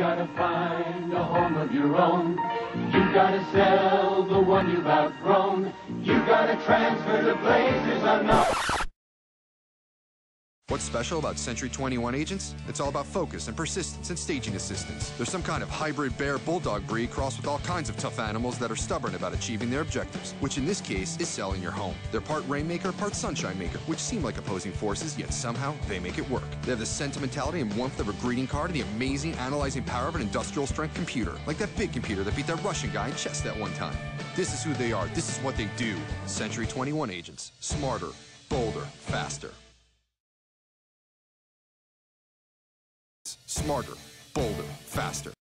gotta find a home of your own. You gotta sell the one you've outgrown. You gotta transfer to places unknown. What's special about Century 21 agents? It's all about focus and persistence and staging assistance. They're some kind of hybrid bear bulldog breed crossed with all kinds of tough animals that are stubborn about achieving their objectives, which in this case is selling your home. They're part rainmaker, part sunshine maker, which seem like opposing forces, yet somehow they make it work. They have the sentimentality and warmth of a greeting card and the amazing analyzing power of an industrial strength computer, like that big computer that beat that Russian guy in chess that one time. This is who they are. This is what they do. Century 21 agents. Smarter, bolder, faster. Smarter, bolder, faster.